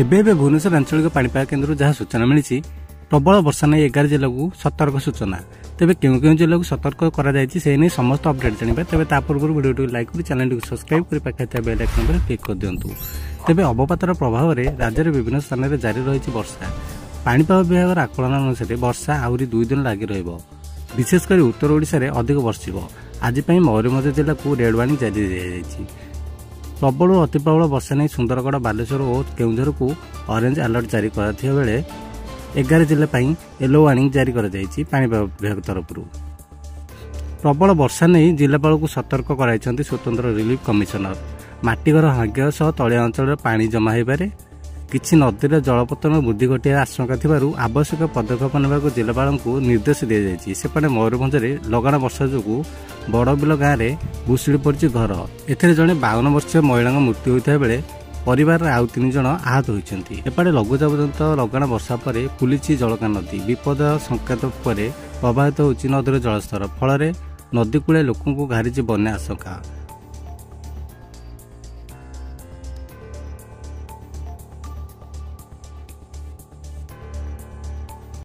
ଏବେ ଏବେ ଭୁବନେଶ୍ୱର ଆଞ୍ଚଳିକ ପାଣିପାଗ କେନ୍ଦ୍ରରୁ ଯାହା ସୂଚନା ମିଳିଛି ପ୍ରବଳ ବର୍ଷା ନେଇ ଏଗାର ଜିଲ୍ଲାକୁ ସତର୍କ ସୂଚନା। ତେବେ କେଉଁ କେଉଁ ଜିଲ୍ଲାକୁ ସତର୍କ କରାଯାଇଛି ସେ ନେଇ ସମସ୍ତ ଅପଡେଟ୍ ଜାଣିବା। ତେବେ ତା ପୂର୍ବରୁ ଭିଡ଼ିଓଟିକୁ ଲାଇକ୍ କରି ଚ୍ୟାନେଲଟିକୁ ସବସ୍କ୍ରାଇବ୍ କରି ପାଖରେ ଥିବା ବେଲ୍ ଆଇକନ୍ ଉପରେ କ୍ଲିକ୍ କରିଦିଅନ୍ତୁ। ତେବେ ଅବପାତର ପ୍ରଭାବରେ ରାଜ୍ୟର ବିଭିନ୍ନ ସ୍ଥାନରେ ଜାରି ରହିଛି ବର୍ଷା। ପାଣିପାଗ ବିଭାଗର ଆକଳନ ଅନୁସାରେ ବର୍ଷା ଆହୁରି ଦୁଇ ଦିନ ଲାଗି ରହିବ। ବିଶେଷ କରି ଉତ୍ତର ଓଡ଼ିଶାରେ ଅଧିକ ବର୍ଷିବ। ଆଜି ପାଇଁ ମୟୂରଭଞ୍ଜ ଜିଲ୍ଲାକୁ ରେଡ୍ ୱାର୍ଣ୍ଣିଂ ଜାରି ଦିଆଯାଇଛି। ପ୍ରବଳ ଅତି ପ୍ରବଳ ବର୍ଷା ନେଇ ସୁନ୍ଦରଗଡ଼ ବାଲେଶ୍ୱର ଓ କେଉଁଝରକୁ ଅରେଞ୍ଜ ଆଲର୍ଟ ଜାରି କରାଥିବା ବେଳେ ଏଗାର ଜିଲ୍ଲା ପାଇଁ ୟେଲୋ ୱାର୍ଣ୍ଣିଂ ଜାରି କରାଯାଇଛି ପାଣିପାଗ ବିଭାଗ ତରଫରୁ। ପ୍ରବଳ ବର୍ଷା ନେଇ ଜିଲ୍ଲାପାଳକୁ ସତର୍କ କରାଇଛନ୍ତି ସ୍ୱତନ୍ତ୍ର ରିଲିଫ କମିଶନର ମାଟିଘର ଭାଙ୍ଗିବା ସହ ତଳିଆ ଅଞ୍ଚଳରେ ପାଣି ଜମା ହୋଇପାରେ କିଛି ନଦୀରେ ଜଳପତନ ବୃଦ୍ଧି ଘଟିବା ଆଶଙ୍କା ଥିବାରୁ ଆବଶ୍ୟକ ପଦକ୍ଷେପ ନେବାକୁ ଜିଲ୍ଲାପାଳଙ୍କୁ ନିର୍ଦ୍ଦେଶ ଦିଆଯାଇଛି। ସେପଟେ ମୟୂରଭଞ୍ଜରେ ଲଗାଣ ବର୍ଷା ଯୋଗୁଁ ବଡ଼ବିଲ ଗାଁରେ ଭୁଷୁଡ଼ି ପଡ଼ିଛି ଘର। ଏଥିରେ ଜଣେ ବାଉନ ବର୍ଷୀୟ ମହିଳାଙ୍କ ମୃତ୍ୟୁ ହୋଇଥିବା ବେଳେ ପରିବାରରେ ଆଉ ତିନି ଜଣ ଆହତ ହୋଇଛନ୍ତି। ଏପଟେ ଲଘୁଚାପ ଜନିତ ଲଗାଣ ବର୍ଷା ପରେ ଫୁଲିଛି ଜଳକା ନଦୀ ବିପଦ ସଂକେତ ପରେ ପ୍ରବାହିତ ହେଉଛି ନଦୀର ଜଳସ୍ତର। ଫଳରେ ନଦୀ କୂଳେ ଲୋକଙ୍କୁ ଘାରିଛି ବନ୍ୟା ଆଶଙ୍କା।